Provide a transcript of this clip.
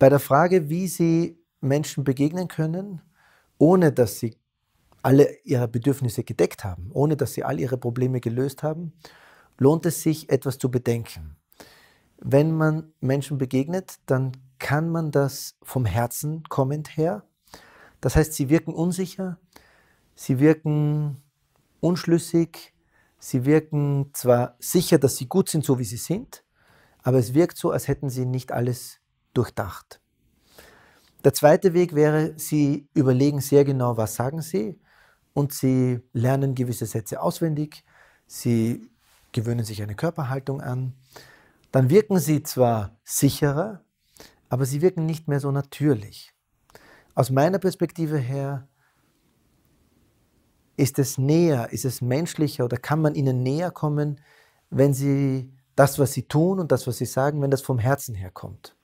Bei der Frage, wie Sie Menschen begegnen können, ohne dass Sie alle Ihre Bedürfnisse gedeckt haben, ohne dass Sie all Ihre Probleme gelöst haben, lohnt es sich, etwas zu bedenken. Wenn man Menschen begegnet, dann kann man das vom Herzen kommend her. Das heißt, sie wirken unsicher, sie wirken unschlüssig, sie wirken zwar sicher, dass sie gut sind, so wie sie sind, aber es wirkt so, als hätten sie nicht alles durchdacht. Der zweite Weg wäre, Sie überlegen sehr genau, was sagen Sie und Sie lernen gewisse Sätze auswendig, Sie gewöhnen sich eine Körperhaltung an. Dann wirken Sie zwar sicherer, aber Sie wirken nicht mehr so natürlich. Aus meiner Perspektive her ist es näher, ist es menschlicher oder kann man ihnen näher kommen, wenn sie das, was sie tun und das, was sie sagen, wenn das vom Herzen herkommt.